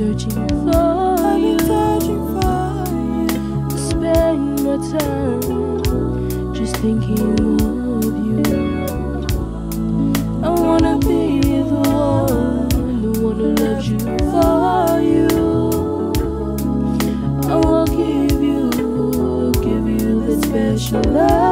searching for I've you. Searching for you. Spend my time just thinking of you. I wanna be the one, the one who loves you for you. I will give you, give you the special love.